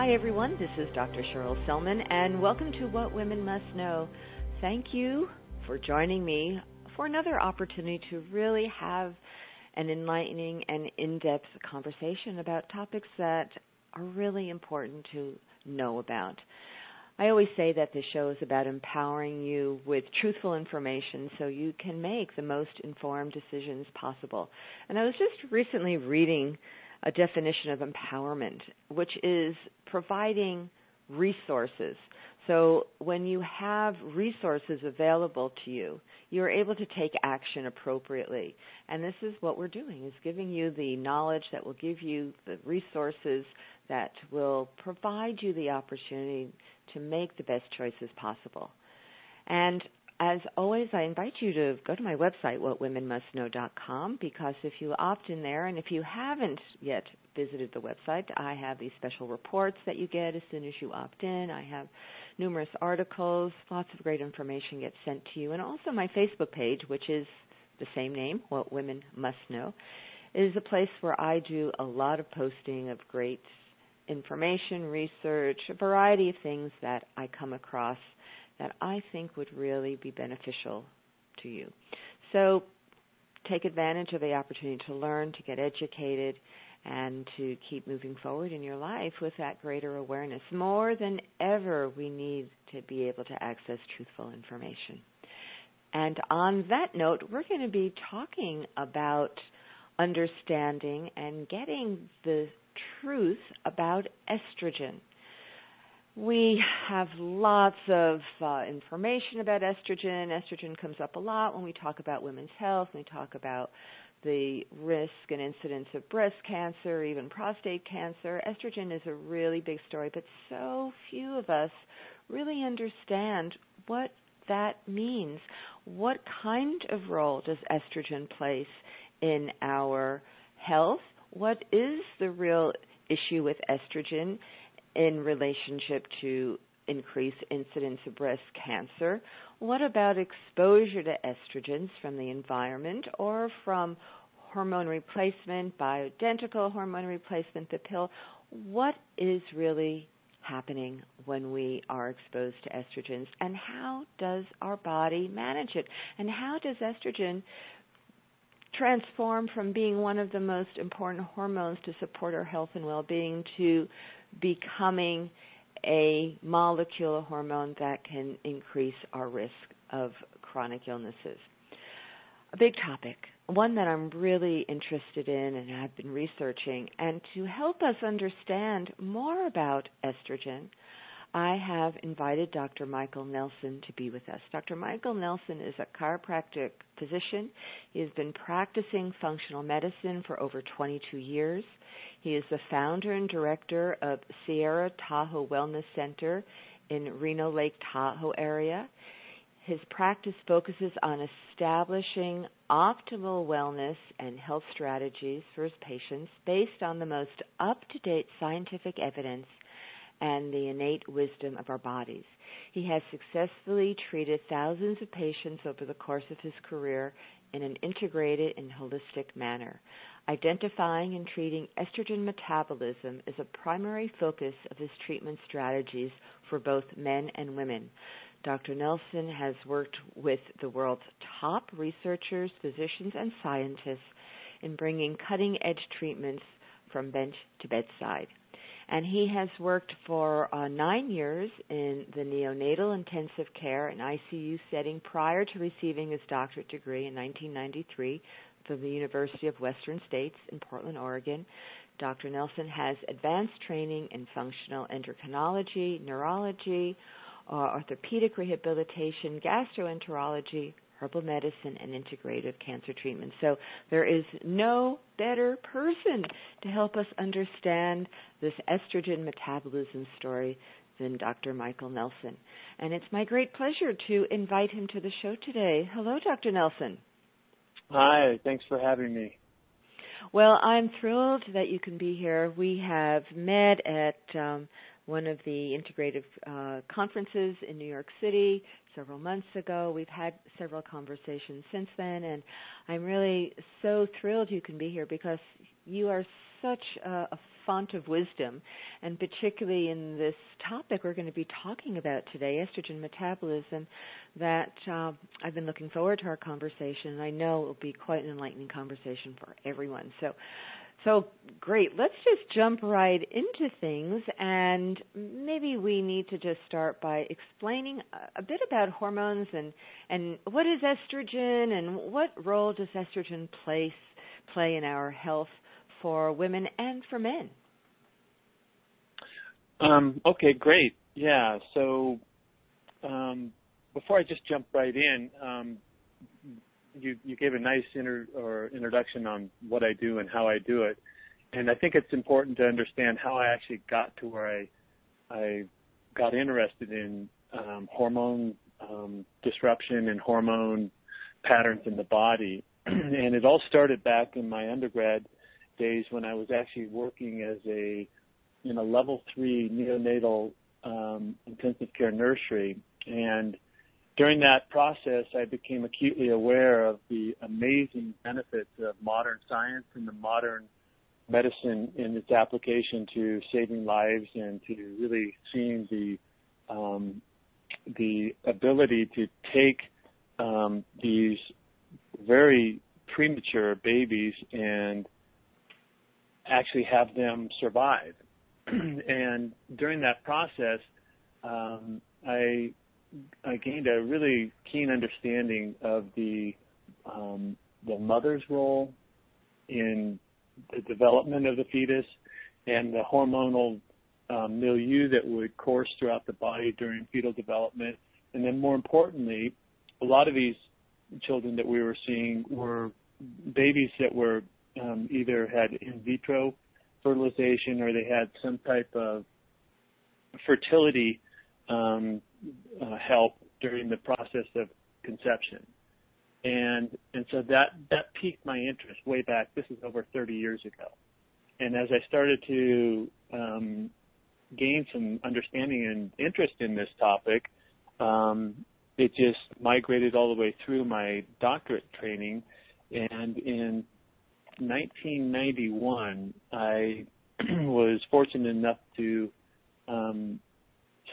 Hi, everyone. This is Dr. Sherrill Sellman, and welcome to What Women Must Know. Thank you for joining me for another opportunity to really have an enlightening and in depth conversation about topics that are really important to know about. I always say that this show is about empowering you with truthful information so you can make the most informed decisions possible. And I was just recently reading a definition of empowerment, which is providing resources. So when you have resources available to you, you're able to take action appropriately. And this is what we're doing is giving you the knowledge that will give you the resources that will provide you the opportunity to make the best choices possible. And as always, I invite you to go to my website, whatwomenmustknow.com, because if you opt in there, and if you haven't yet visited the website, I have these special reports that you get as soon as you opt in. I have numerous articles, lots of great information gets sent to you, and also my Facebook page, which is the same name, What Women Must Know, is a place where I do a lot of posting of great information, research, a variety of things that I come across that I think would really be beneficial to you. So take advantage of the opportunity to learn, to get educated, and to keep moving forward in your life with that greater awareness. More than ever, we need to be able to access truthful information. And on that note, we're going to be talking about understanding and getting the truth about estrogen. We have lots of uh, information about estrogen. Estrogen comes up a lot when we talk about women's health, when we talk about the risk and incidence of breast cancer, even prostate cancer. Estrogen is a really big story, but so few of us really understand what that means. What kind of role does estrogen place in our health? What is the real issue with estrogen? In relationship to increased incidence of breast cancer. What about exposure to estrogens from the environment or from hormone replacement, bioidentical hormone replacement, the pill? What is really happening when we are exposed to estrogens and how does our body manage it? And how does estrogen transform from being one of the most important hormones to support our health and well-being to becoming a molecule, a hormone that can increase our risk of chronic illnesses. A big topic, one that I'm really interested in and have been researching. And to help us understand more about estrogen, I have invited Dr. Michael Nelson to be with us. Dr. Michael Nelson is a chiropractic physician. He has been practicing functional medicine for over 22 years. He is the founder and director of Sierra Tahoe Wellness Center in Reno Lake Tahoe area. His practice focuses on establishing optimal wellness and health strategies for his patients based on the most up to date scientific evidence and the innate wisdom of our bodies. He has successfully treated thousands of patients over the course of his career in an integrated and holistic manner. Identifying and treating estrogen metabolism is a primary focus of his treatment strategies for both men and women. Dr. Nelson has worked with the world's top researchers, physicians, and scientists in bringing cutting edge treatments from bench to bedside. And he has worked for uh, nine years in the neonatal intensive care and ICU setting prior to receiving his doctorate degree in 1993 from the University of Western States in Portland, Oregon. Dr. Nelson has advanced training in functional endocrinology, neurology, uh, orthopedic rehabilitation, gastroenterology, herbal medicine, and integrative cancer treatment. So there is no better person to help us understand this estrogen metabolism story than Dr. Michael Nelson. And it's my great pleasure to invite him to the show today. Hello, Dr. Nelson. Hi, thanks for having me. Well, I'm thrilled that you can be here. We have met at um, one of the integrative uh, conferences in New York City several months ago. We've had several conversations since then, and I'm really so thrilled you can be here because you are such a, a font of wisdom, and particularly in this topic we're going to be talking about today, estrogen metabolism, that uh, I've been looking forward to our conversation, and I know it will be quite an enlightening conversation for everyone. So, so great. Let's just jump right into things, and maybe we need to just start by explaining a bit about hormones and and what is estrogen and what role does estrogen play play in our health for women and for men. Um, okay, great. Yeah. So um, before I just jump right in, um, you, you gave a nice inter, or introduction on what I do and how I do it, and I think it's important to understand how I actually got to where I I got interested in um, hormone um, disruption and hormone patterns in the body, and it all started back in my undergrad days when I was actually working as a in a level three neonatal um, intensive care nursery. And during that process, I became acutely aware of the amazing benefits of modern science and the modern medicine in its application to saving lives and to really seeing the um, the ability to take um, these very premature babies and actually have them survive. and during that process, um, I I gained a really keen understanding of the um, the mother's role in the development of the fetus and the hormonal um, milieu that would course throughout the body during fetal development. And then, more importantly, a lot of these children that we were seeing were babies that were um, either had in vitro fertilization or they had some type of fertility um, uh, help during the process of conception. And and so that that piqued my interest way back. This is over 30 years ago. And as I started to um, gain some understanding and interest in this topic, um, it just migrated all the way through my doctorate training. And in 1991, I was fortunate enough to um,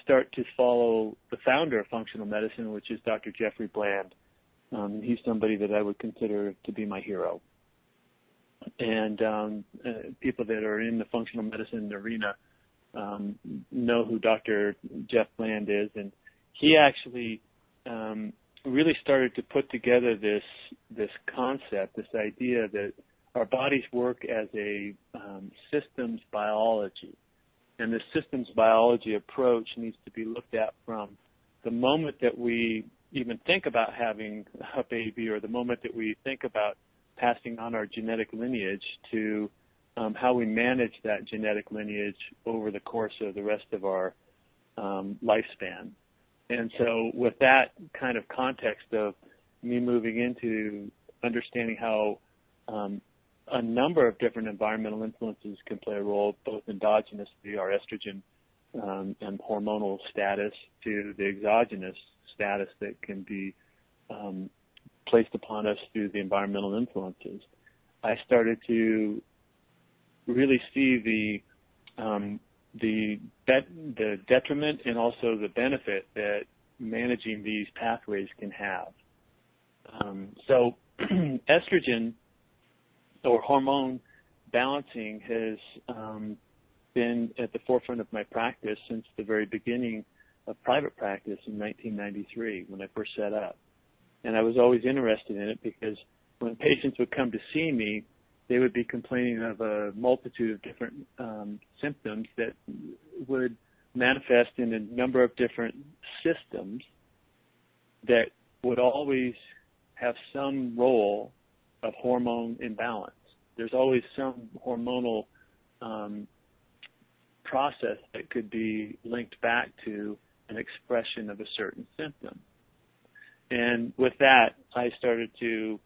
start to follow the founder of functional medicine, which is Dr. Jeffrey Bland. Um, he's somebody that I would consider to be my hero. And um, uh, people that are in the functional medicine arena um, know who Dr. Jeff Bland is, and he actually um, really started to put together this this concept, this idea that our bodies work as a um, systems biology and the systems biology approach needs to be looked at from the moment that we even think about having a baby or the moment that we think about passing on our genetic lineage to um, how we manage that genetic lineage over the course of the rest of our um, lifespan. And so, with that kind of context of me moving into understanding how um, a number of different environmental influences can play a role, both endogenously, our estrogen um, and hormonal status, to the exogenous status that can be um, placed upon us through the environmental influences. I started to really see the um, the the detriment and also the benefit that managing these pathways can have. Um, so, estrogen or hormone balancing has um, been at the forefront of my practice since the very beginning of private practice in 1993 when I first set up. And I was always interested in it because when patients would come to see me, they would be complaining of a multitude of different um, symptoms that would manifest in a number of different systems that would always have some role of hormone imbalance. There's always some hormonal um, process that could be linked back to an expression of a certain symptom. And with that, I started to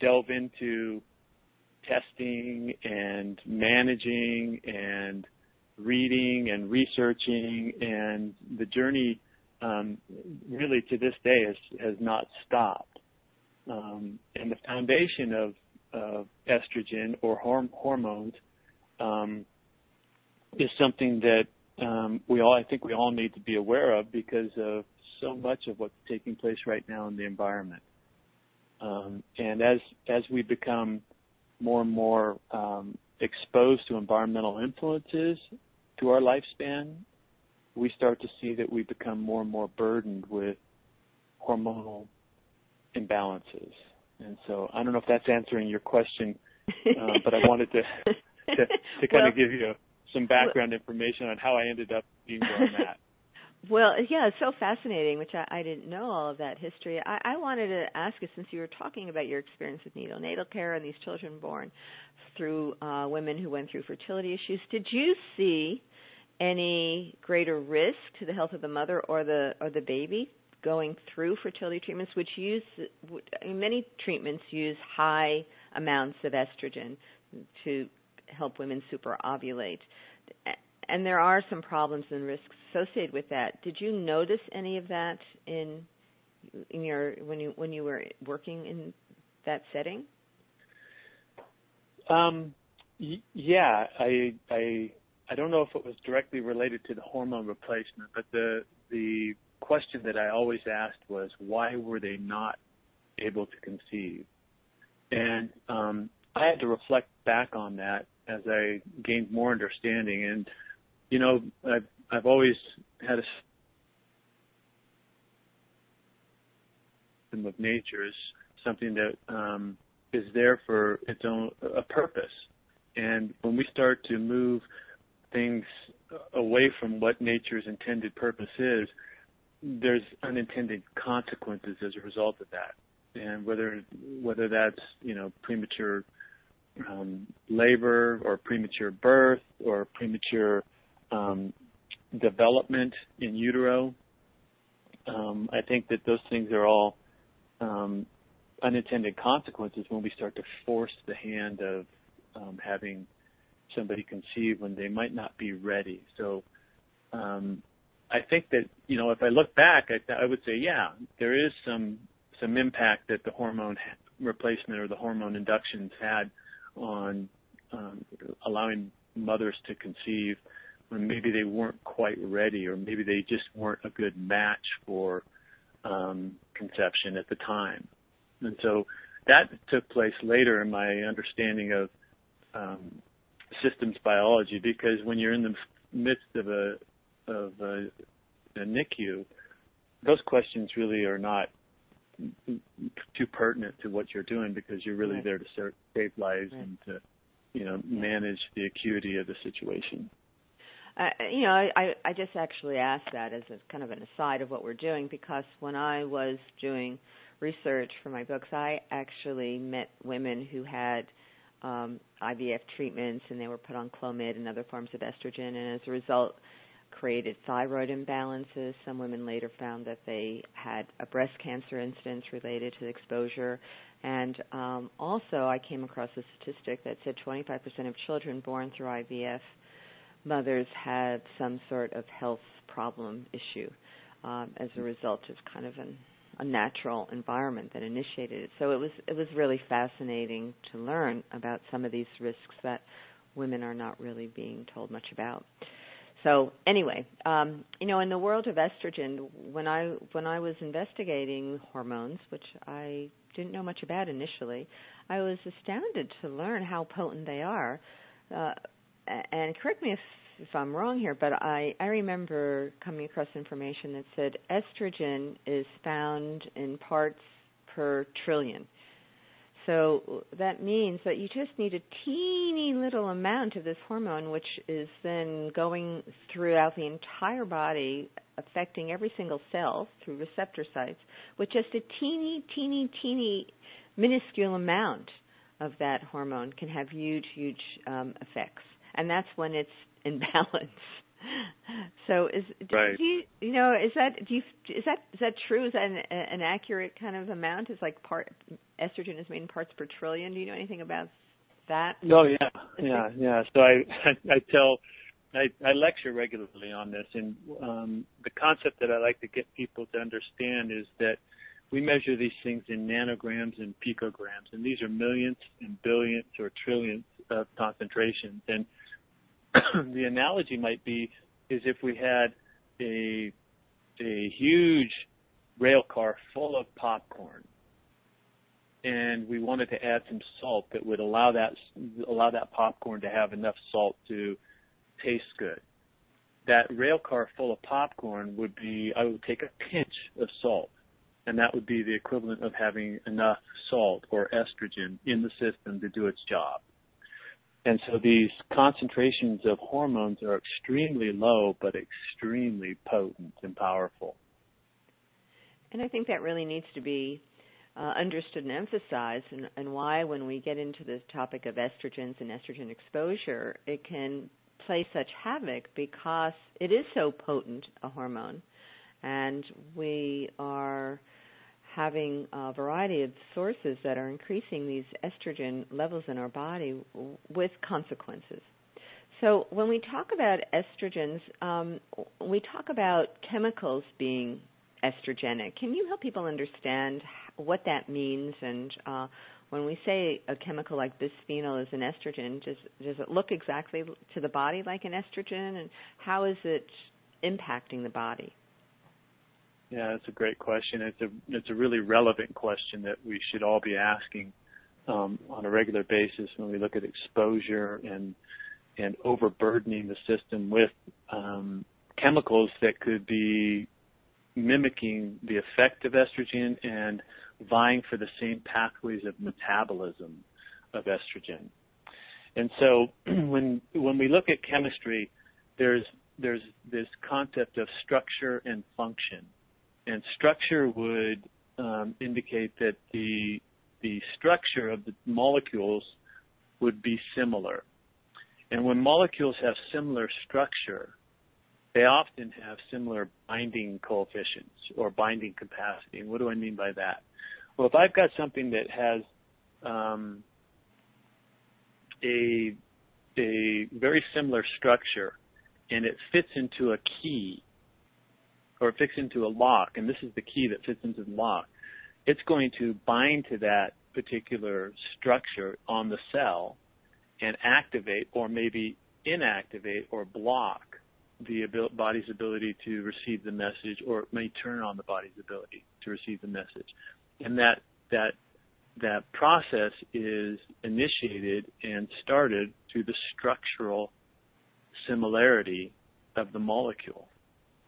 delve into testing and managing and reading and researching, and the journey um, really to this day has has not stopped. Um, and the foundation of, of estrogen or horm- hormones um, is something that um, we all, I think, we all need to be aware of because of so much of what's taking place right now in the environment. Um, and as as we become more and more um, exposed to environmental influences to our lifespan, we start to see that we become more and more burdened with hormonal imbalances. And so I don't know if that's answering your question, uh, but I wanted to to, to kind well, of give you some background well, information on how I ended up being where I'm at. Well, yeah, it's so fascinating, which I, I didn't know all of that history. I, I wanted to ask you, since you were talking about your experience with neonatal care and these children born through uh, women who went through fertility issues, did you see any greater risk to the health of the mother or the or the baby going through fertility treatments, which use many treatments use high amounts of estrogen to help women superovulate and there are some problems and risks associated with that. Did you notice any of that in in your when you when you were working in that setting? Um, y- yeah, I I I don't know if it was directly related to the hormone replacement, but the the question that I always asked was why were they not able to conceive? And um, I had to reflect back on that as I gained more understanding. And you know, I've I've always had a system of nature is something that um, is there for its own a purpose. And when we start to move things away from what nature's intended purpose is, there's unintended consequences as a result of that. And whether whether that's you know premature um, labor or premature birth or premature um, development in utero. Um, I think that those things are all um, unintended consequences when we start to force the hand of um, having somebody conceive when they might not be ready. So um, I think that you know if I look back, I, I would say yeah, there is some some impact that the hormone replacement or the hormone inductions had on um, allowing mothers to conceive when maybe they weren't quite ready or maybe they just weren't a good match for um, conception at the time. And so that took place later in my understanding of um, systems biology because when you're in the midst of a of a, a NICU, those questions really are not too pertinent to what you're doing because you're really right. there to serve, save lives right. and to you know manage the acuity of the situation. Uh, you know, I, I just actually asked that as a kind of an aside of what we're doing because when I was doing research for my books, I actually met women who had um, IVF treatments and they were put on Clomid and other forms of estrogen, and as a result, created thyroid imbalances. Some women later found that they had a breast cancer incidence related to the exposure. And um, also, I came across a statistic that said 25% of children born through IVF mothers had some sort of health problem issue um, as a result of kind of an, a natural environment that initiated it. So it was it was really fascinating to learn about some of these risks that women are not really being told much about. So anyway, um, you know, in the world of estrogen, when I when I was investigating hormones, which I didn't know much about initially, I was astounded to learn how potent they are. Uh, and correct me if if I'm wrong here, but I I remember coming across information that said estrogen is found in parts per trillion. So that means that you just need a teeny little amount of this hormone, which is then going throughout the entire body, affecting every single cell through receptor sites, with just a teeny, teeny, teeny, minuscule amount of that hormone can have huge, huge um, effects and that's when it's in balance. So is right. do you you know is that do you is that is that true? Is that an, an accurate kind of amount? Is like part estrogen is made in parts per trillion. Do you know anything about that? Oh yeah, yeah, yeah. So I I, I tell I, I lecture regularly on this, and um, the concept that I like to get people to understand is that we measure these things in nanograms and picograms, and these are millions and billions or trillions of concentrations. And the analogy might be is if we had a a huge rail car full of popcorn and we wanted to add some salt that would allow that allow that popcorn to have enough salt to taste good. That rail car full of popcorn would be I would take a pinch of salt and that would be the equivalent of having enough salt or estrogen in the system to do its job. And so these concentrations of hormones are extremely low but extremely potent and powerful. And I think that really needs to be uh, understood and emphasized, and, and why, when we get into the topic of estrogens and estrogen exposure, it can play such havoc because it is so potent a hormone, and we are having a variety of sources that are increasing these estrogen levels in our body with consequences. So, when we talk about estrogens, um, we talk about chemicals being estrogenic. Can you help people understand what that means? And uh, when we say a chemical like bisphenol is an estrogen, does does it look exactly to the body like an estrogen, and how is it impacting the body? Yeah, that's a great question. It's a it's a really relevant question that we should all be asking um, on a regular basis when we look at exposure and and overburdening the system with um, chemicals that could be mimicking the effect of estrogen and vying for the same pathways of metabolism of estrogen. And so when when we look at chemistry, there's there's this concept of structure and function. And structure would um, indicate that the the structure of the molecules would be similar. And when molecules have similar structure, they often have similar binding coefficients or binding capacity. And what do I mean by that? Well, if I've got something that has um, a a very similar structure and it fits into a key or fits into a lock, and this is the key that fits into the lock, it's going to bind to that particular structure on the cell and activate or maybe inactivate or block the body's ability to receive the message, or it may turn on the body's ability to receive the message. And that that that process is initiated and started through the structural similarity of the molecule.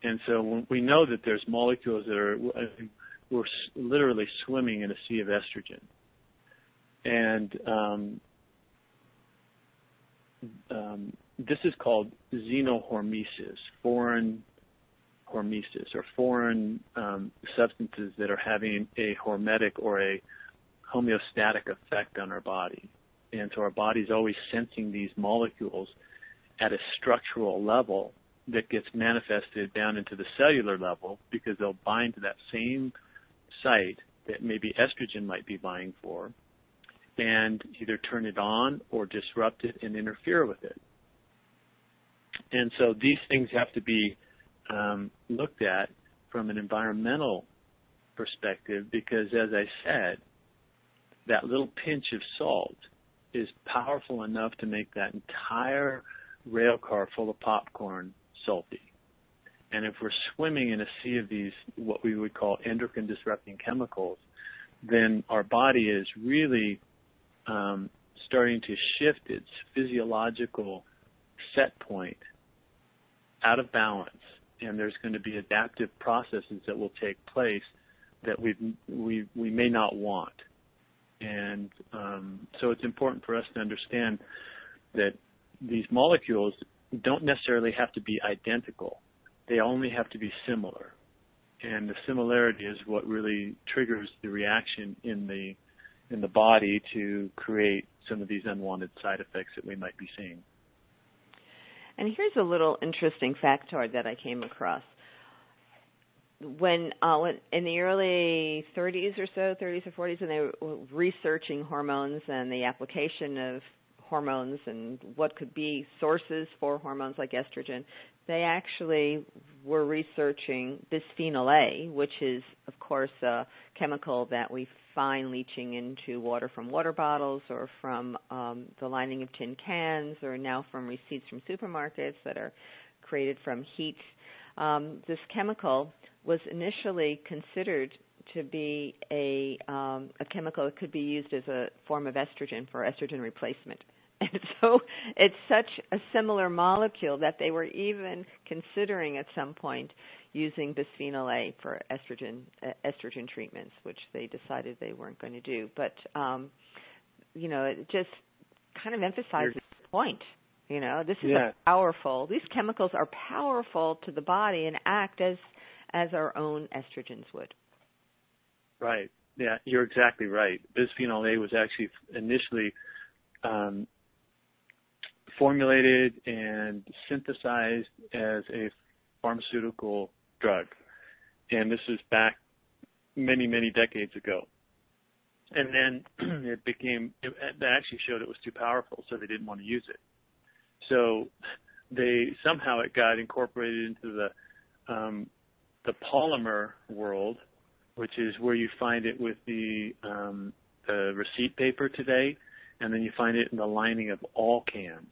And so we know that there's molecules that are we're literally swimming in a sea of estrogen, and um, um, this is called xenohormesis, foreign hormesis, or foreign um, substances that are having a hormetic or a homeostatic effect on our body. And so our body's always sensing these molecules at a structural level that gets manifested down into the cellular level because they'll bind to that same site that maybe estrogen might be vying for and either turn it on or disrupt it and interfere with it. And so these things have to be um, looked at from an environmental perspective because, as I said, that little pinch of salt is powerful enough to make that entire rail car full of popcorn salty. And if we're swimming in a sea of these, what we would call endocrine disrupting chemicals, then our body is really um, starting to shift its physiological set point out of balance, and there's going to be adaptive processes that will take place that we we we may not want. And um, so it's important for us to understand that these molecules don't necessarily have to be identical. They only have to be similar. And the similarity is what really triggers the reaction in the in the body to create some of these unwanted side effects that we might be seeing. And here's a little interesting factoid that I came across. When, uh, in the early 30s or so, 30s or 40s, when they were researching hormones and the application of hormones and what could be sources for hormones like estrogen, they actually were researching bisphenol A, which is, of course, a chemical that we find leaching into water from water bottles or from um, the lining of tin cans or now from receipts from supermarkets that are created from heat. Um, this chemical was initially considered to be a um, a chemical that could be used as a form of estrogen for estrogen replacement. And so it's such a similar molecule that they were even considering at some point using bisphenol A for estrogen uh, estrogen treatments, which they decided they weren't going to do. But um, you know, it just kind of emphasizes the point. You know, this is yeah. powerful. These chemicals are powerful to the body and act as as our own estrogens would. Right. Yeah, you're exactly right. Bisphenol A was actually initially um, formulated and synthesized as a pharmaceutical drug, and this was back many, many decades ago. And then it became, it, they actually showed it was too powerful, so they didn't want to use it. So they somehow it got incorporated into the um, the polymer world, which is where you find it with the um, the receipt paper today, and then you find it in the lining of all cans.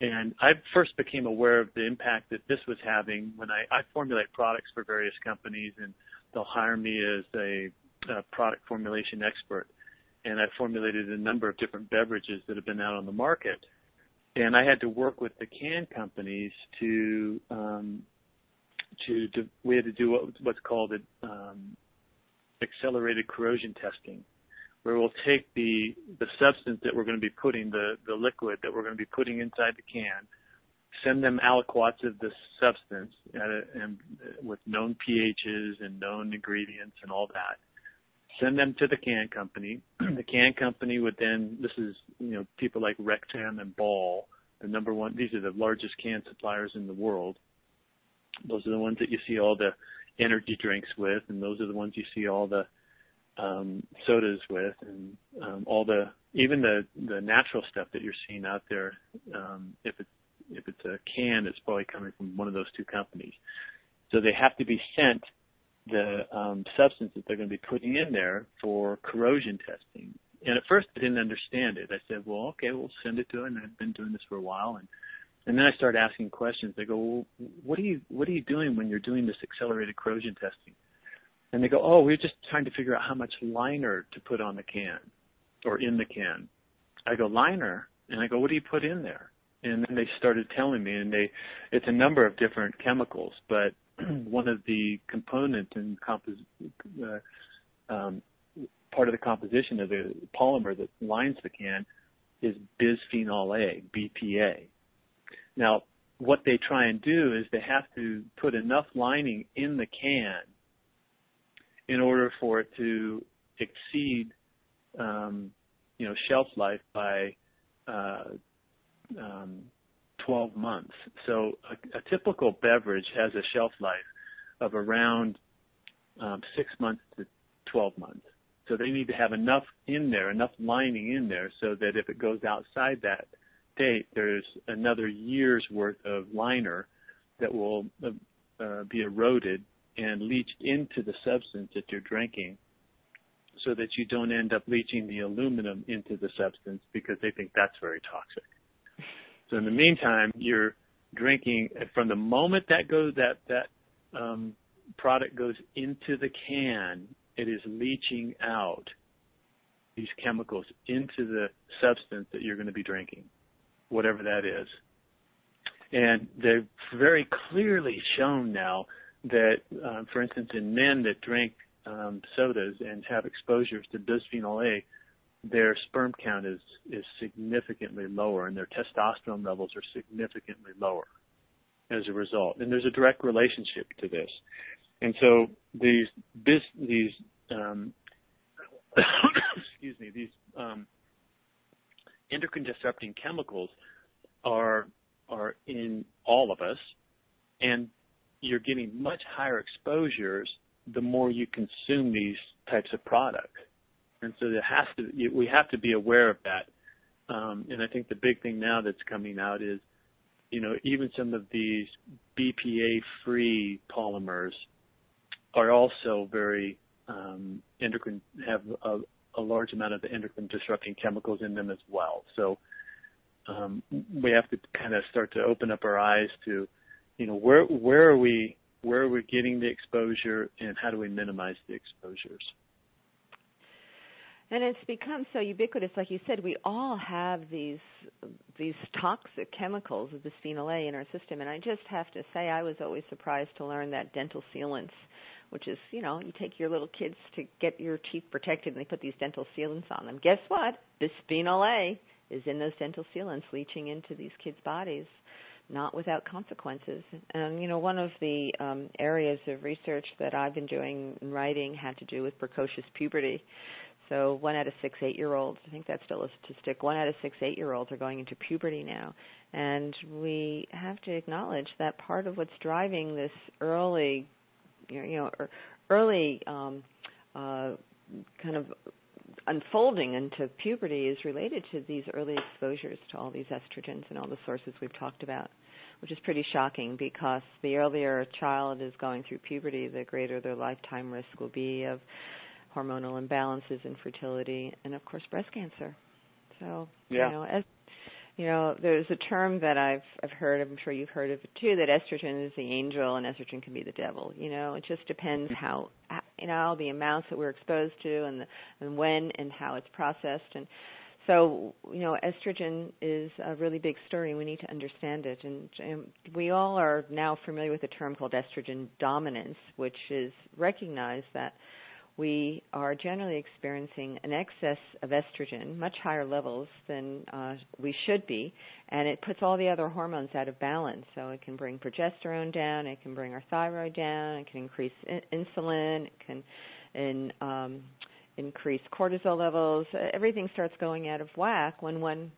And I first became aware of the impact that this was having when I, I formulate products for various companies, and they'll hire me as a, a product formulation expert. And I formulated a number of different beverages that have been out on the market. And I had to work with the can companies to um, to, to we had to do what, what's called a, um, accelerated corrosion testing, where we'll take the the substance that we're going to be putting the the liquid that we're going to be putting inside the can, send them aliquots of the substance a, and uh, with known pHs and known ingredients and all that. Send them to the can company. the can company would then this is you know people like Rexam and Ball, the number one. These are the largest can suppliers in the world those are the ones that you see all the energy drinks with, and those are the ones you see all the um, sodas with, and um, all the even the the natural stuff that you're seeing out there. Um, if it's if it's a can, it's probably coming from one of those two companies. So they have to be sent the um, substance that they're going to be putting in there for corrosion testing. And at first I didn't understand it. I said, well, okay, we'll send it to them. I've been doing this for a while, and and then I start asking questions. They go, well, "What are you What are you doing when you're doing this accelerated corrosion testing?" And they go, "Oh, we're just trying to figure out how much liner to put on the can or in the can." I go, "Liner," and I go, "What do you put in there?" And then they started telling me, and they, it's a number of different chemicals, but one of the components and compos, uh, um, part of the composition of the polymer that lines the can is bisphenol A, BPA now, what they try and do is they have to put enough lining in the can in order for it to exceed, um, you know, shelf life by uh, um, 12 months. So a, a, typical beverage has a shelf life of around um, six months to 12 months. So they need to have enough in there, enough lining in there, so that if it goes outside that date, there's another year's worth of liner that will uh, uh, be eroded and leached into the substance that you're drinking so that you don't end up leaching the aluminum into the substance because they think that's very toxic. So in the meantime, you're drinking from the moment that goes that that um, product goes into the can, it is leaching out these chemicals into the substance that you're going to be drinking whatever that is. And they've very clearly shown now that, um, for instance, in men that drink um, sodas and have exposures to bisphenol A, their sperm count is is significantly lower, and their testosterone levels are significantly lower as a result. And there's a direct relationship to this. And so these bis, these um, excuse me these um, endocrine disrupting chemicals are are in all of us, and you're getting much higher exposures the more you consume these types of products. And so there has to we have to be aware of that. Um, and I think the big thing now that's coming out is, you know, even some of these BPA-free polymers are also very um, endocrine have a, a, large amount of the endocrine disrupting chemicals in them as well. So um, we have to kind of start to open up our eyes to, you know, where where are we where are we getting the exposure and how do we minimize the exposures? And it's become so ubiquitous, like you said. We all have these these toxic chemicals of bisphenol A in our system, and I just have to say, I was always surprised to learn that dental sealants, which is, you know, you take your little kids to get your teeth protected, and they put these dental sealants on them. Guess what? Bisphenol A is in those dental sealants, leaching into these kids' bodies not without consequences. And you know, one of the um, areas of research that I've been doing and writing had to do with precocious puberty. So one out of six eight-year-olds, I think that's still a statistic. One out of six eight-year-olds are going into puberty now, and we have to acknowledge that part of what's driving this early, you know, early um, uh, kind of unfolding into puberty is related to these early exposures to all these estrogens and all the sources we've talked about, which is pretty shocking because the earlier a child is going through puberty, the greater their lifetime risk will be of hormonal imbalances, infertility, and of course breast cancer. So, yeah. you know, as you know, there's a term that I've I've heard. I'm sure you've heard of it too. That estrogen is the angel and estrogen can be the devil. You know, it just depends mm-hmm. how you know the amounts that we're exposed to and the, and when and how it's processed. And so, you know, estrogen is a really big story. And we need to understand it. And, and we all are now familiar with a term called estrogen dominance, which is recognized that we are generally experiencing an excess of estrogen, much higher levels than uh, we should be, and it puts all the other hormones out of balance. So it can bring progesterone down, it can bring our thyroid down, it can increase in- insulin, it can in, um, increase cortisol levels. Everything starts going out of whack when one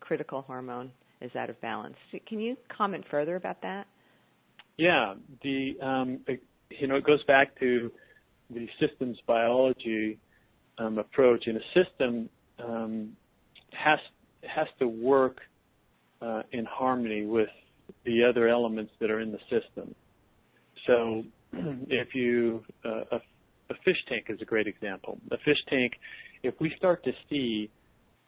critical hormone is out of balance. Can you comment further about that? Yeah, the um, it, you know it goes back to the systems biology um, approach, and a system um, has has to work uh, in harmony with the other elements that are in the system. So, if you uh, a, a fish tank is a great example. A fish tank, if we start to see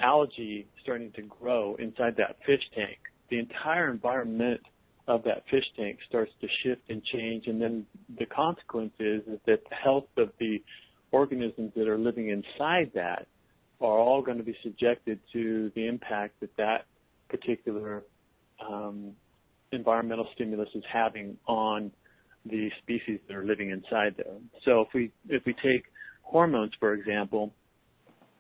algae starting to grow inside that fish tank, the entire environment of that fish tank starts to shift and change, and then the consequence is, is that the health of the organisms that are living inside that are all going to be subjected to the impact that that particular um, environmental stimulus is having on the species that are living inside there. So if we if we take hormones for example,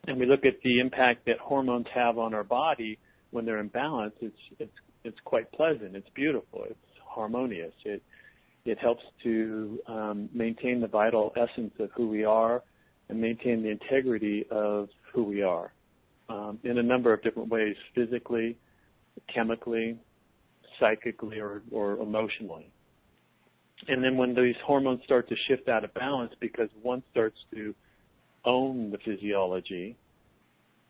and we look at the impact that hormones have on our body when they're in balance, it's it's it's quite pleasant. It's beautiful. It's harmonious. It it helps to um, maintain the vital essence of who we are and maintain the integrity of who we are um, in a number of different ways, physically, chemically, psychically, or, or emotionally. And then when these hormones start to shift out of balance because one starts to own the physiology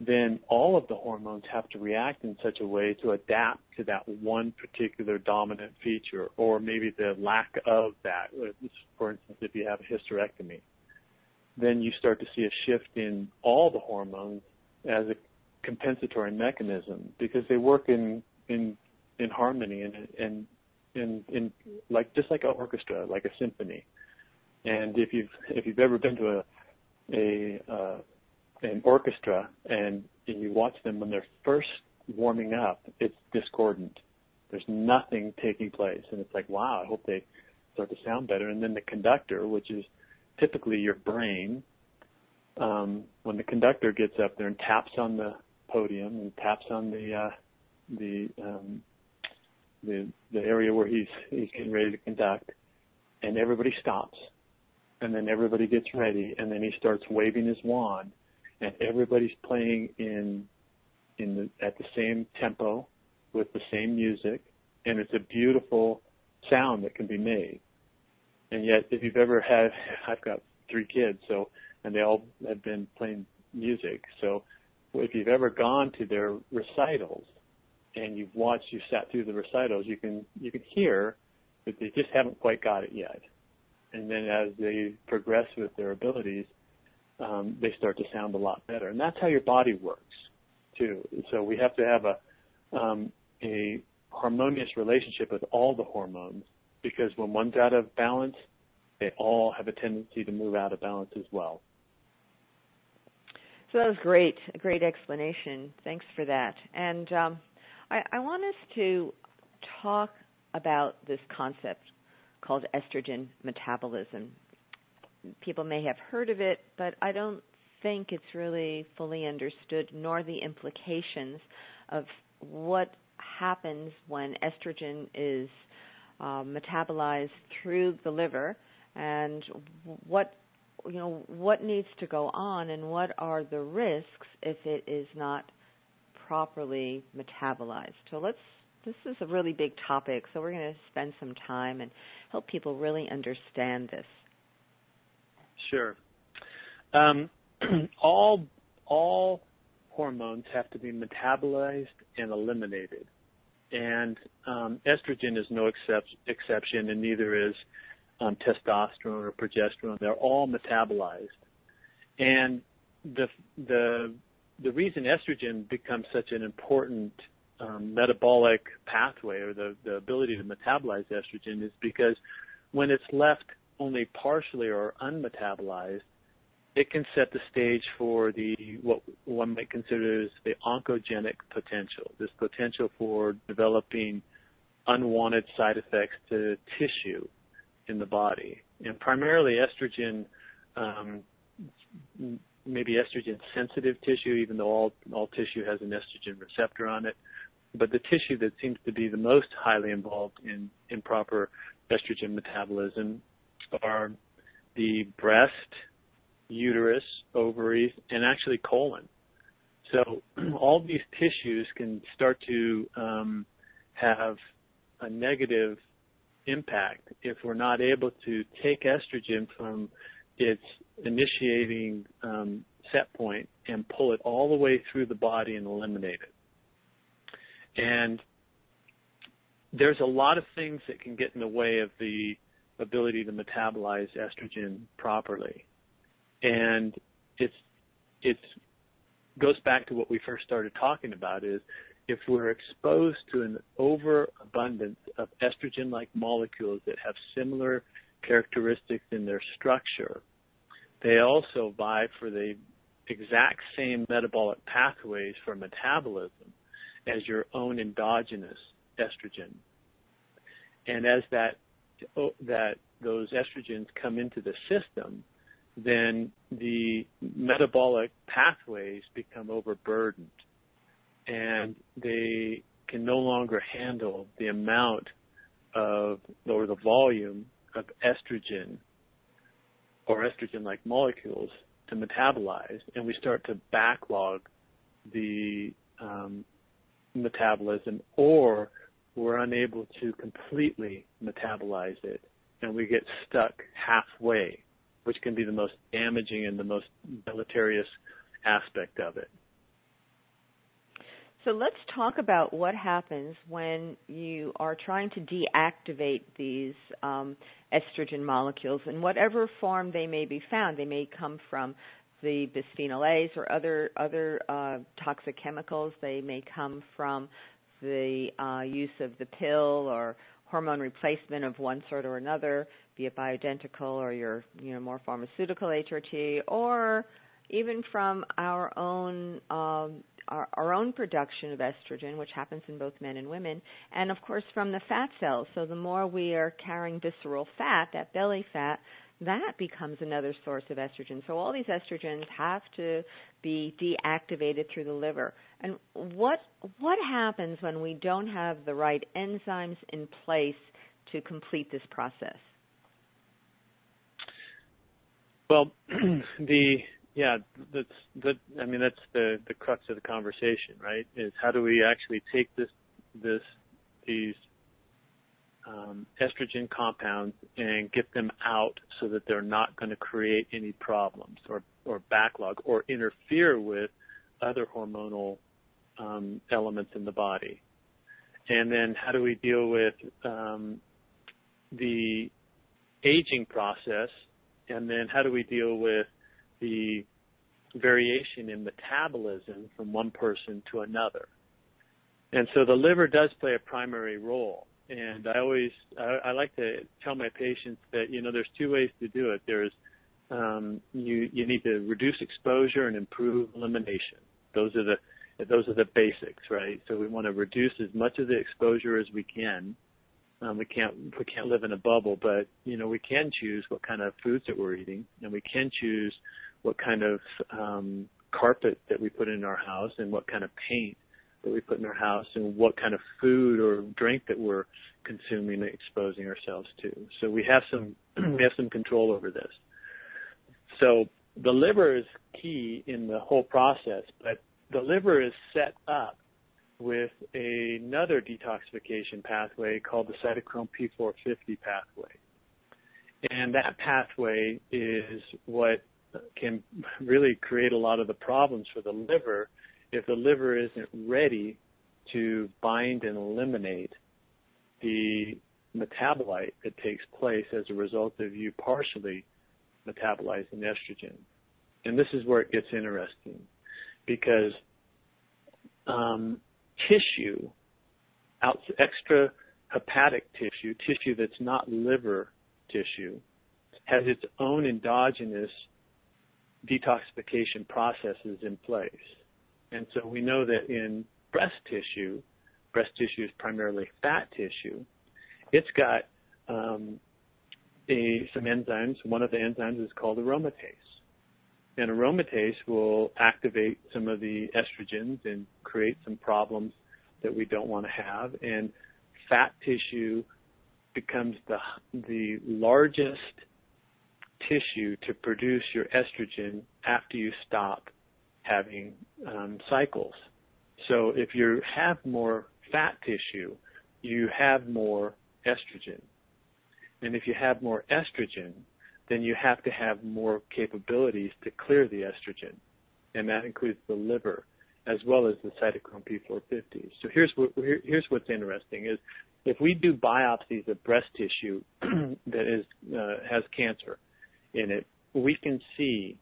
then all of the hormones have to react in such a way to adapt to that one particular dominant feature or maybe the lack of that. For instance, if you have a hysterectomy, then you start to see a shift in all the hormones as a compensatory mechanism because they work in in in harmony and and in in like just like an orchestra, like a symphony. And if you've if you've ever been to a a uh, an orchestra and, and you watch them when they're first warming up, it's discordant. There's nothing taking place, and it's like, wow, I hope they start to sound better. And then the conductor, which is typically your brain, um, when the conductor gets up there and taps on the podium and taps on the uh, the um, the the area where he's he's getting ready to conduct, and everybody stops, and then everybody gets ready, and then he starts waving his wand, and everybody's playing in in the, at the same tempo with the same music, and it's a beautiful sound that can be made. And yet, if you've ever had, I've got three kids, so and they all have been playing music, so if you've ever gone to their recitals and you've watched, you've sat through the recitals, you can you can hear that they just haven't quite got it yet. And then as they progress with their abilities, um, they start to sound a lot better. And that's how your body works too. So we have to have a um, a harmonious relationship with all the hormones because when one's out of balance, they all have a tendency to move out of balance as well. So that was great, a great explanation. Thanks for that. And um, I, I want us to talk about this concept called estrogen metabolism. People may have heard of it, but I don't think it's really fully understood, nor the implications of what happens when estrogen is uh, metabolized through the liver and what you know what needs to go on and what are the risks if it is not properly metabolized. So let's this is a really big topic, so we're going to spend some time and help people really understand this. Sure. Um, all all hormones have to be metabolized and eliminated, and um, estrogen is no excep- exception, and neither is um, testosterone or progesterone. They're all metabolized, and the the the reason estrogen becomes such an important um, metabolic pathway or the, the ability to metabolize estrogen is because when it's left only partially or unmetabolized, it can set the stage for the what one might consider as the oncogenic potential, this potential for developing unwanted side effects to tissue in the body. And primarily estrogen um, maybe estrogen sensitive tissue, even though all, all tissue has an estrogen receptor on it. But the tissue that seems to be the most highly involved in improper estrogen metabolism are the breast, uterus, ovaries, and actually colon. So all these tissues can start to um, have a negative impact if we're not able to take estrogen from its initiating um, set point and pull it all the way through the body and eliminate it. And there's a lot of things that can get in the way of the ability to metabolize estrogen properly. And it's it's goes back to what we first started talking about is if we're exposed to an overabundance of estrogen like molecules that have similar characteristics in their structure, they also vie for the exact same metabolic pathways for metabolism as your own endogenous estrogen. And as that that those estrogens come into the system, then the metabolic pathways become overburdened and they can no longer handle the amount of or the volume of estrogen or estrogen like molecules to metabolize and we start to backlog the um, metabolism or we're unable to completely metabolize it and we get stuck halfway, which can be the most damaging and the most deleterious aspect of it. So let's talk about what happens when you are trying to deactivate these um, estrogen molecules in whatever form they may be found. They may come from the bisphenol A's or other other uh, toxic chemicals. They may come from the uh, use of the pill or hormone replacement of one sort or another, be it bioidentical or your you know more pharmaceutical HRT, or even from our own um, our, our, own production of estrogen, which happens in both men and women, and of course from the fat cells. So the more we are carrying visceral fat, that belly fat, that becomes another source of estrogen. So all these estrogens have to be deactivated through the liver. And what what happens when we don't have the right enzymes in place to complete this process? Well, the yeah, that's that. I mean, that's the the crux of the conversation, right? Is how do we actually take this this these um, estrogen compounds and get them out so that they're not going to create any problems or, or backlog or interfere with other hormonal um, elements in the body? And then how do we deal with um, the aging process? And then how do we deal with the variation in metabolism from one person to another? And so the liver does play a primary role. And I always I, I like to tell my patients that you know there's two ways to do it. There's um, you you need to reduce exposure and improve elimination. Those are the those are the basics, right? So we want to reduce as much of the exposure as we can. Um, we can't we can't live in a bubble, but you know we can choose what kind of foods that we're eating, and we can choose what kind of um, carpet that we put in our house, and what kind of paint that we put in our house, and what kind of food or drink that we're consuming and exposing ourselves to. So we have some we have some control over this. So the liver is key in the whole process, but the liver is set up with another detoxification pathway called the cytochrome P450 pathway. And that pathway is what can really create a lot of the problems for the liver if the liver isn't ready to bind and eliminate the metabolite that takes place as a result of you partially metabolizing estrogen. And this is where it gets interesting because um, tissue, out, extra hepatic tissue, tissue that's not liver tissue, has its own endogenous detoxification processes in place. And so we know that in breast tissue, breast tissue is primarily fat tissue, it's got um, a, some enzymes. One of the enzymes is called aromatase. And aromatase will activate some of the estrogens and create some problems that we don't want to have. And fat tissue becomes the the largest tissue to produce your estrogen after you stop having um, cycles. So if you have more fat tissue, you have more estrogen. And if you have more estrogen, then you have to have more capabilities to clear the estrogen. And that includes the liver as well as the cytochrome P450. So here's what, here's what's interesting is if we do biopsies of breast tissue that is, uh, has cancer in it, we can see,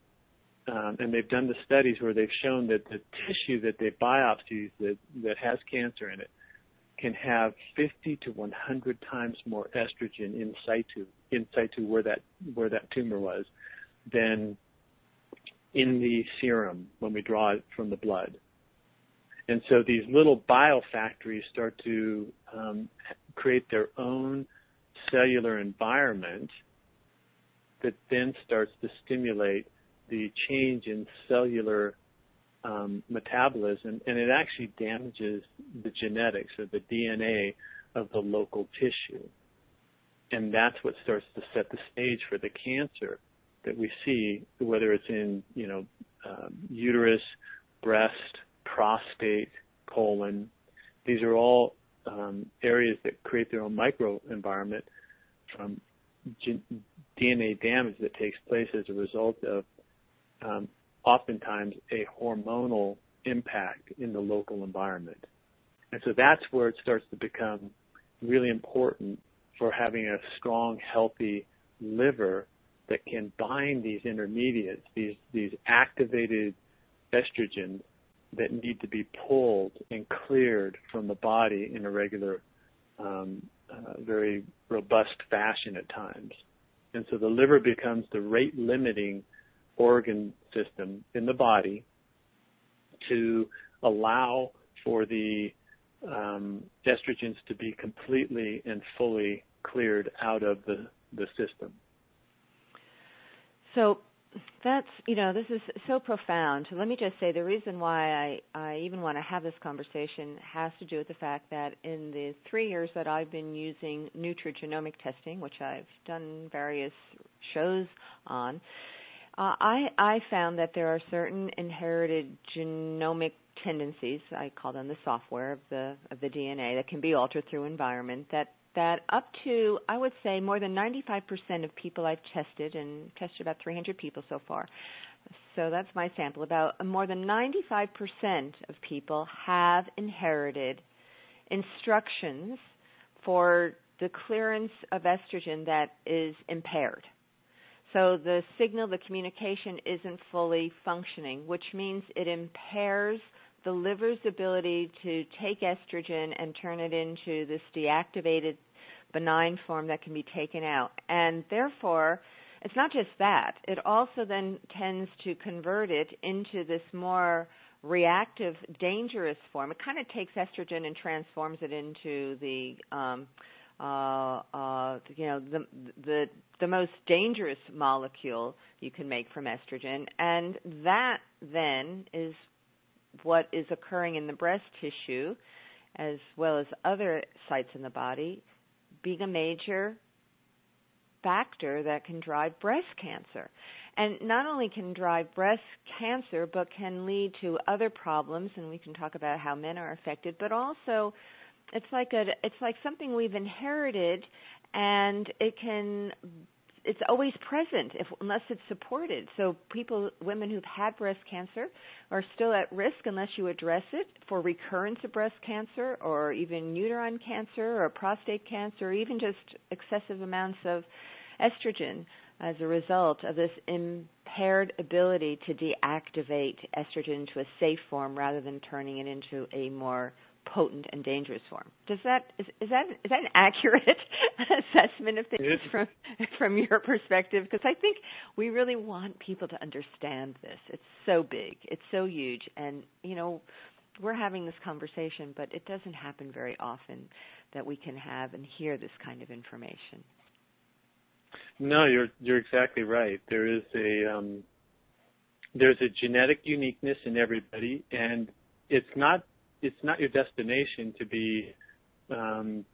um, and they've done the studies where they've shown that the tissue that they biopsies that, that has cancer in it can have 50 to 100 times more estrogen in situ, in situ where that where that tumor was, than in the serum when we draw it from the blood. And so these little biofactories start to um, create their own cellular environment that then starts to stimulate the change in cellular um, metabolism, and it actually damages the genetics or the DNA of the local tissue. And that's what starts to set the stage for the cancer that we see, whether it's in, you know, um, uterus, breast, prostate, colon. These are all um, areas that create their own microenvironment from gen- DNA damage that takes place as a result of um, oftentimes a hormonal impact in the local environment. And so that's where it starts to become really important for having a strong, healthy liver that can bind these intermediates, these, these activated estrogens that need to be pulled and cleared from the body in a regular, um, uh, very robust fashion at times. And so the liver becomes the rate limiting organ system in the body to allow for the um, estrogens to be completely and fully cleared out of the, the system. So that's you know this is so profound. Let me just say the reason why I I even want to have this conversation has to do with the fact that in the 3 years that I've been using nutrigenomic testing, which I've done various shows on, uh, I I found that there are certain inherited genomic tendencies. I call them the software of the of the DNA that can be altered through environment. That that up to I would say more than 95% of people I've tested and tested about 300 people so far so that's my sample, about more than 95% of people have inherited instructions for the clearance of estrogen that is impaired. So the signal, the communication isn't fully functioning, which means it impairs the liver's ability to take estrogen and turn it into this deactivated benign form that can be taken out. And therefore, it's not just that, it also then tends to convert it into this more reactive, dangerous form. It kind of takes estrogen and transforms it into the um, uh, uh, you know the the the most dangerous molecule you can make from estrogen, and that then is what is occurring in the breast tissue, as well as other sites in the body, being a major factor that can drive breast cancer. And not only can drive breast cancer, but can lead to other problems, and we can talk about how men are affected, but also it's like a it's like something we've inherited and it can it's always present if unless it's supported. So people women who've had breast cancer are still at risk unless you address it for recurrence of breast cancer or even uterine cancer or prostate cancer or even just excessive amounts of estrogen as a result of this impaired ability to deactivate estrogen into a safe form rather than turning it into a more potent and dangerous form. Does that is, is that is that an accurate assessment of things from from your perspective? Because I think we really want people to understand this. It's so big, it's so huge, and you know we're having this conversation, but it doesn't happen very often that we can have and hear this kind of information. No, you're you're exactly right. There is a um, there's a genetic uniqueness in everybody, and it's not it's not your destination to be um,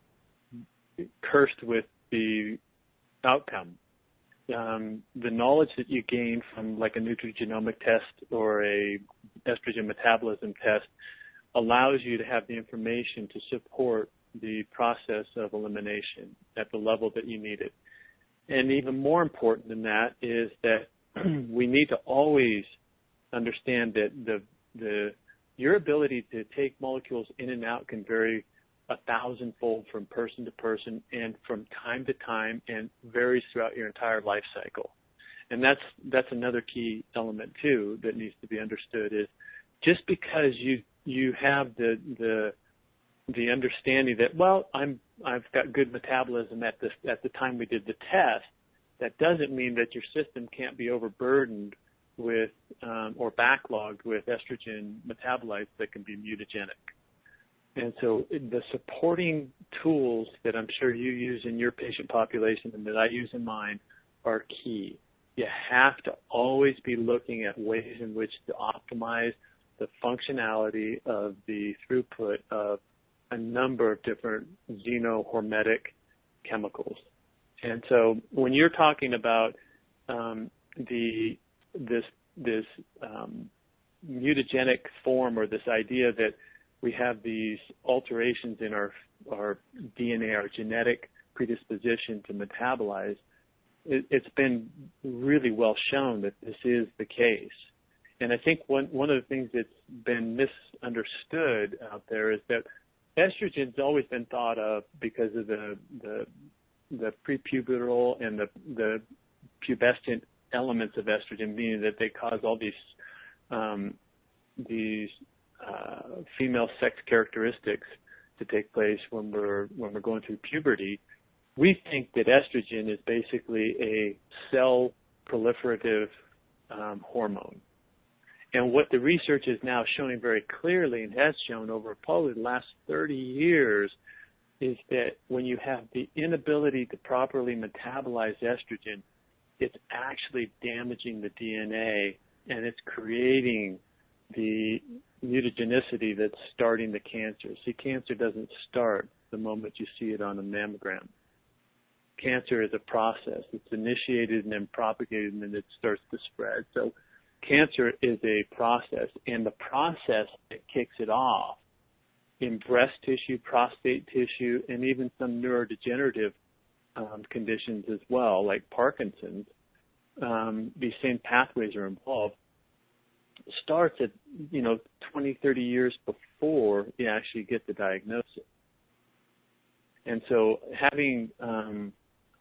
cursed with the outcome. Um, the knowledge that you gain from like a nutrigenomic test or a estrogen metabolism test allows you to have the information to support the process of elimination at the level that you need it. And even more important than that is that we need to always understand that the the your ability to take molecules in and out can vary a thousandfold from person to person and from time to time and varies throughout your entire life cycle. And that's that's another key element too that needs to be understood is just because you you have the the the understanding that well I'm I've got good metabolism at the at the time we did the test that doesn't mean that your system can't be overburdened with um, or backlogged with estrogen metabolites that can be mutagenic. And so the supporting tools that I'm sure you use in your patient population and that I use in mine are key. You have to always be looking at ways in which to optimize the functionality of the throughput of a number of different xenohormetic chemicals. And so when you're talking about um, the this this um, mutagenic form or this idea that we have these alterations in our our DNA, our genetic predisposition to metabolize, it, it's been really well shown that this is the case. And I think one one of the things that's been misunderstood out there is that estrogen's always been thought of because of the the the prepubertal and the the pubescent elements of estrogen, meaning that they cause all these um, these uh, female sex characteristics to take place when we're when we're going through puberty. We think that estrogen is basically a cell proliferative um, hormone. And what the research is now showing very clearly and has shown over probably the last 30 years is that when you have the inability to properly metabolize estrogen, it's actually damaging the DNA and it's creating the mutagenicity that's starting the cancer. See, cancer doesn't start the moment you see it on a mammogram. Cancer is a process. It's initiated and then propagated and then it starts to spread. So cancer is a process and the process that kicks it off in breast tissue, prostate tissue, and even some neurodegenerative um, conditions as well, like Parkinson's, um, these same pathways are involved. starts at you know 20, 30 years before you actually get the diagnosis. And so having um,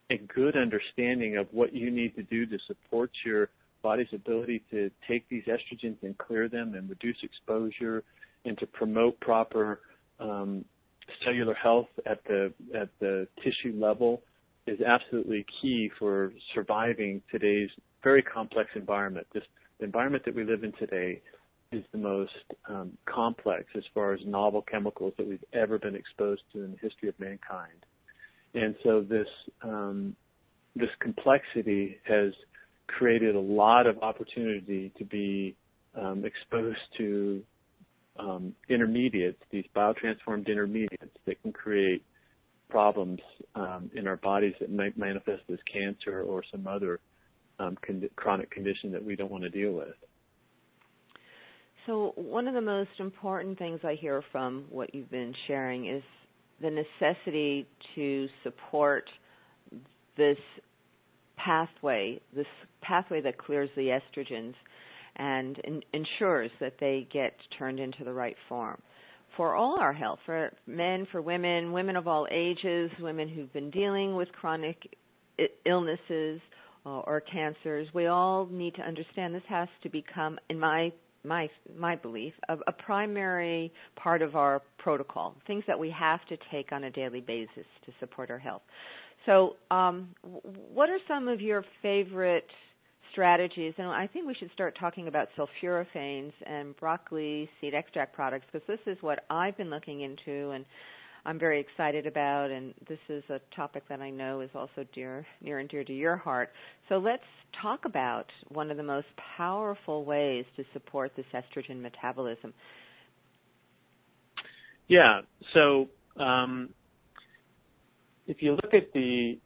a good understanding of what you need to do to support your body's ability to take these estrogens and clear them and reduce exposure and to promote proper um, cellular health at the at the tissue level is absolutely key for surviving today's very complex environment. This the environment that we live in today is the most um, complex as far as novel chemicals that we've ever been exposed to in the history of mankind. And so this um, this complexity has created a lot of opportunity to be um, exposed to um, intermediates, these biotransformed intermediates that can create problems um, in our bodies that might manifest as cancer or some other um, con- chronic condition that we don't want to deal with. So, one of the most important things I hear from what you've been sharing is the necessity to support this pathway, this pathway that clears the estrogens and in, ensures that they get turned into the right form for all our health, for men, for women, women of all ages, women who've been dealing with chronic illnesses uh, or cancers. We all need to understand this has to become, in my my my belief, a, a primary part of our protocol. Things that we have to take on a daily basis to support our health. So, um, what are some of your favorite strategies? And I think we should start talking about sulforaphanes and broccoli seed extract products because this is what I've been looking into and I'm very excited about, and this is a topic that I know is also dear, near and dear to your heart. So let's talk about one of the most powerful ways to support this estrogen metabolism. Yeah. So um, if you look at the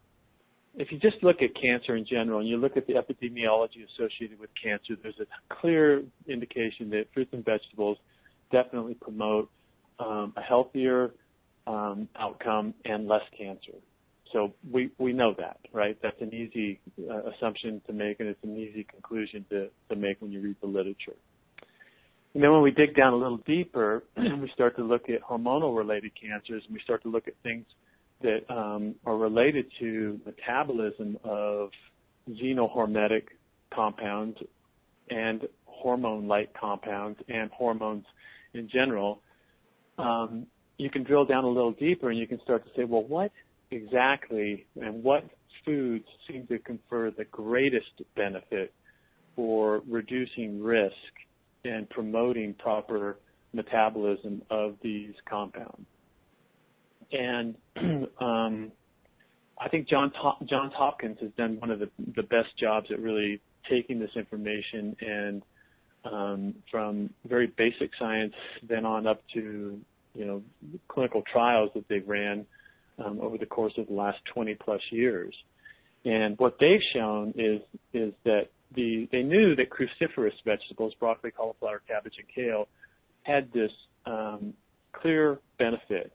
if you just look at cancer in general and you look at the epidemiology associated with cancer, there's a clear indication that fruits and vegetables definitely promote um, a healthier um, outcome and less cancer. So we, we know that, right? That's an easy uh, assumption to make and it's an easy conclusion to, to make when you read the literature. And then when we dig down a little deeper, we start to look at hormonal related cancers and we start to look at things that um, are related to metabolism of xenohormetic compounds and hormone-like compounds and hormones in general, um, you can drill down a little deeper and you can start to say, well, what exactly and what foods seem to confer the greatest benefit for reducing risk and promoting proper metabolism of these compounds? And um, I think Johns Johns Hopkins has done one of the the best jobs at really taking this information and um, from very basic science, then on up to you know clinical trials that they've ran um, over the course of the last 20 plus years. And what they've shown is is that the they knew that cruciferous vegetables, broccoli, cauliflower, cabbage, and kale, had this um, clear benefit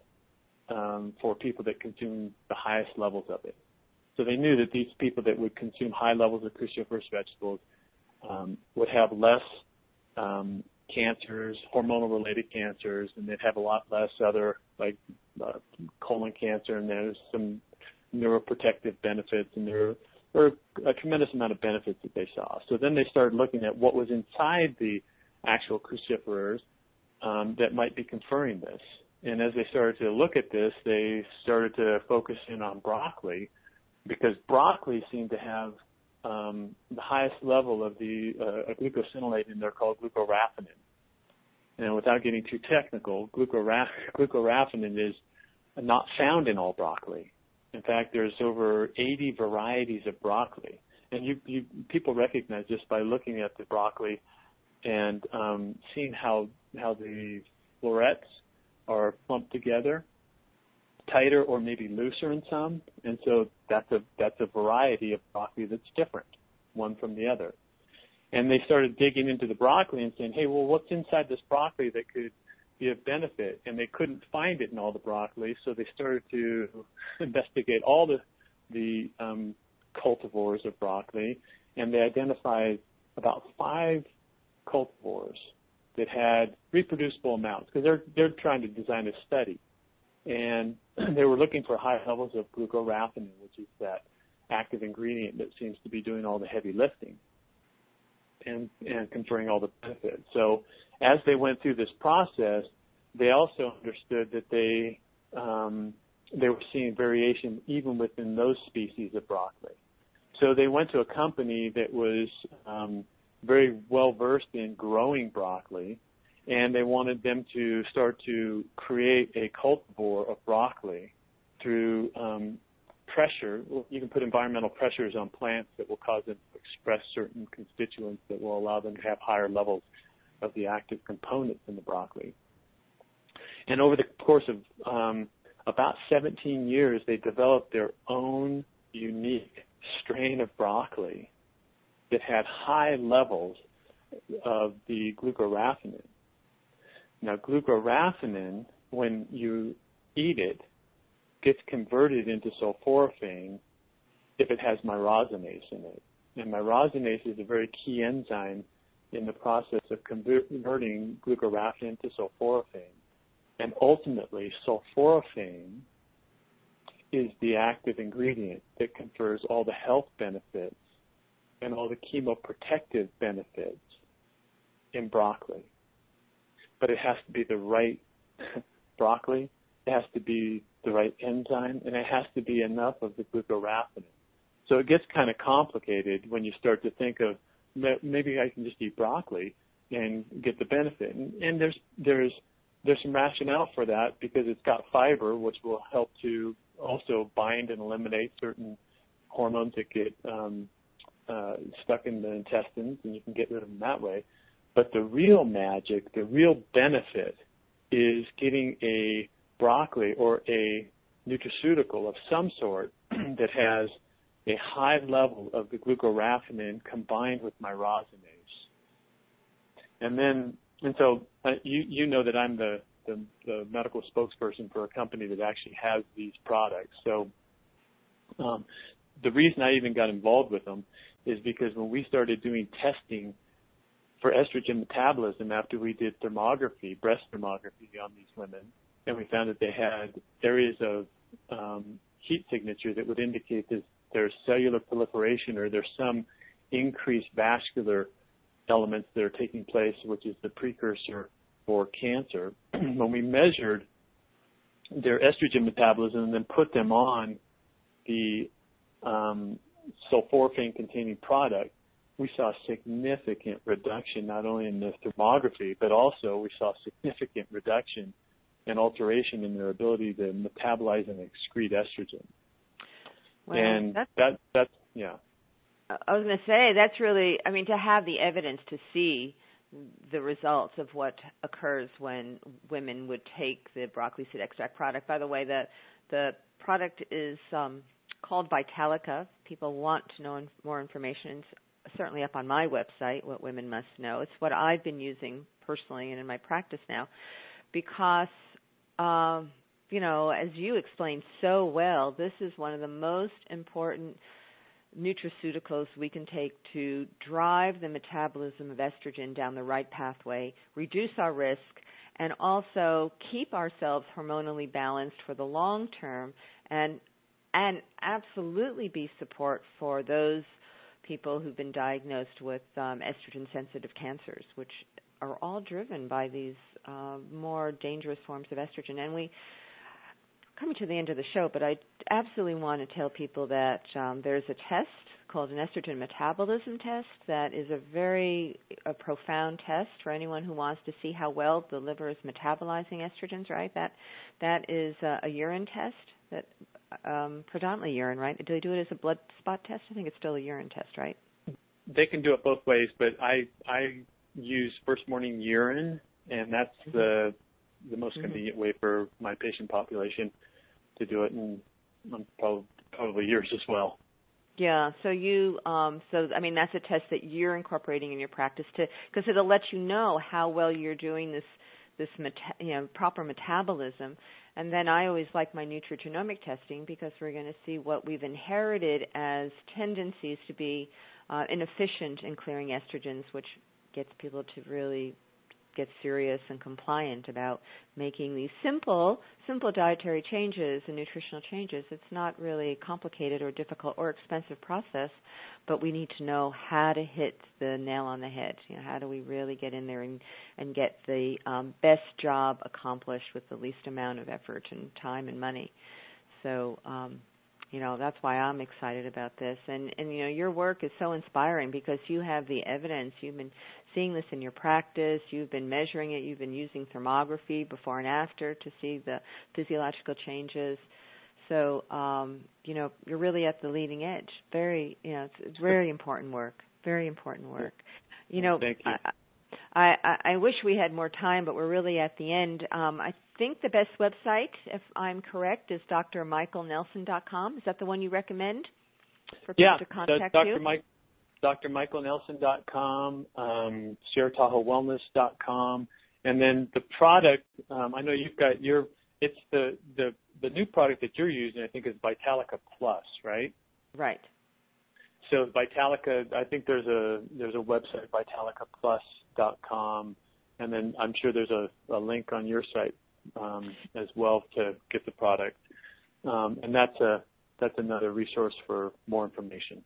um, for people that consume the highest levels of it. So they knew that these people that would consume high levels of cruciferous vegetables um, would have less um, cancers, hormonal related cancers, and they'd have a lot less other like uh, colon cancer, and there's some neuroprotective benefits, and there were a tremendous amount of benefits that they saw. So then they started looking at what was inside the actual cruciferers um, that might be conferring this. And as they started to look at this, they started to focus in on broccoli because broccoli seemed to have um, the highest level of the uh, glucosinolate in there called glucoraphanin. And without getting too technical, glucoraph- glucoraphanin is not found in all broccoli. In fact, there's over 80 varieties of broccoli, and you, you people recognize this by looking at the broccoli and um, seeing how how the florets are clumped together, tighter or maybe looser in some, and so that's a that's a variety of broccoli that's different, one from the other. And they started digging into the broccoli and saying, hey, well, what's inside this broccoli that could be of benefit? And they couldn't find it in all the broccoli, so they started to investigate all the the um, cultivars of broccoli, and they identified about five cultivars that had reproducible amounts because they're they're trying to design a study, and they were looking for high levels of glucoraphanin, which is that active ingredient that seems to be doing all the heavy lifting and and conferring all the benefits. So as they went through this process, they also understood that they um, they were seeing variation even within those species of broccoli. So they went to a company that was um, very well versed in growing broccoli, and they wanted them to start to create a cultivar of broccoli through um, pressure. You can put environmental pressures on plants that will cause them to express certain constituents that will allow them to have higher levels of the active components in the broccoli. And over the course of um, about 17 years, they developed their own unique strain of broccoli that had high levels of the glucoraphanin. Now, glucoraphanin, when you eat it, gets converted into sulforaphane if it has myrosinase in it. And myrosinase is a very key enzyme in the process of converting glucoraphanin to sulforaphane. And ultimately, sulforaphane is the active ingredient that confers all the health benefits and all the chemoprotective benefits in broccoli. But it has to be the right broccoli, it has to be the right enzyme, and it has to be enough of the glucoraphanin. So it gets kind of complicated when you start to think of maybe I can just eat broccoli and get the benefit. And, and there's there's there's some rationale for that because it's got fiber, which will help to also bind and eliminate certain hormones that get um, uh, stuck in the intestines, and you can get rid of them that way. But the real magic, the real benefit, is getting a broccoli or a nutraceutical of some sort that has a high level of the glucoraphanin combined with myrosinase. And then, and so uh, you you know that I'm the, the the medical spokesperson for a company that actually has these products. So um, the reason I even got involved with them is because when we started doing testing for estrogen metabolism after we did thermography, breast thermography on these women, and we found that they had areas of um, heat signature that would indicate that there's cellular proliferation or there's some increased vascular elements that are taking place, which is the precursor for cancer. when we measured their estrogen metabolism and then put them on the um, sulforaphane containing product, we saw significant reduction not only in the thermography, but also we saw significant reduction and alteration in their ability to metabolize and excrete estrogen. Well, and that's, that that's yeah. I was going to say that's really I mean to have the evidence to see the results of what occurs when women would take the broccoli seed extract product. By the way, the the product is um, called Vitalica. People want to know more information. It's certainly up on my website, What Women Must Know. It's what I've been using personally and in my practice now, because um, you know, as you explained so well, this is one of the most important nutraceuticals we can take to drive the metabolism of estrogen down the right pathway, reduce our risk, and also keep ourselves hormonally balanced for the long term and and absolutely be support for those people who've been diagnosed with um, estrogen sensitive cancers, which are all driven by these uh, more dangerous forms of estrogen. And we coming to the end of the show, but I absolutely want to tell people that um, there's a test called an estrogen metabolism test that is a very a profound test for anyone who wants to see how well the liver is metabolizing estrogens. Right? That that is a, a urine test that um, predominantly urine. Right? Do they do it as a blood spot test? I think it's still a urine test, right? They can do it both ways, but I I use first morning urine, and that's mm-hmm. the the most mm-hmm. convenient way for my patient population to do it, and probably, probably yours as well. Yeah. So you, um, so I mean, that's a test that you're incorporating in your practice to, because it'll let you know how well you're doing this, this, meta, you know, proper metabolism. And then I always like my nutrigenomic testing because we're going to see what we've inherited as tendencies to be uh, inefficient in clearing estrogens, which gets people to really get serious and compliant about making these simple, simple dietary changes and nutritional changes. It's not really complicated or difficult or expensive process, but we need to know how to hit the nail on the head. You know, how do we really get in there and, and get the um, best job accomplished with the least amount of effort and time and money? So, um, you know that's why I'm excited about this. And and you know your work is so inspiring because you have the evidence. You've been seeing this in your practice. You've been measuring it. You've been using thermography before and after to see the physiological changes. So um you know you're really at the leading edge. Very you know it's, it's very important work. Very important work. You know Thank you. I, I, I wish we had more time, but we're really at the end. Um, I think the best website, if I'm correct, is drmichaelnelson.com. Is that the one you recommend for people yeah, to contact Dr. you? Mike, drmichaelnelson.com, um, SierraTahoeWellness.com, and then the product. Um, I know you've got your. It's the the the new product that you're using. I think is Vitalica Plus, right? Right. So Vitalica, I think there's a there's a website vitalicaplus.com, and then I'm sure there's a, a link on your site um, as well to get the product, um, and that's a that's another resource for more information.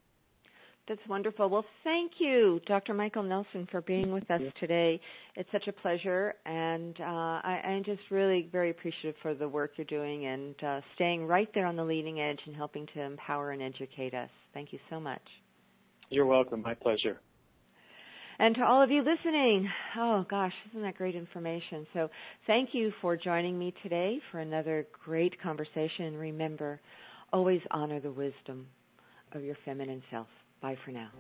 That's wonderful. Well, thank you, Dr. Michael Nelson, for being with us today. It's such a pleasure, and uh, I, I'm just really very appreciative for the work you're doing and uh, staying right there on the leading edge and helping to empower and educate us. Thank you so much. You're welcome. My pleasure. And to all of you listening, oh gosh, isn't that great information? So thank you for joining me today for another great conversation. Remember, always honor the wisdom of your feminine self. Bye for now.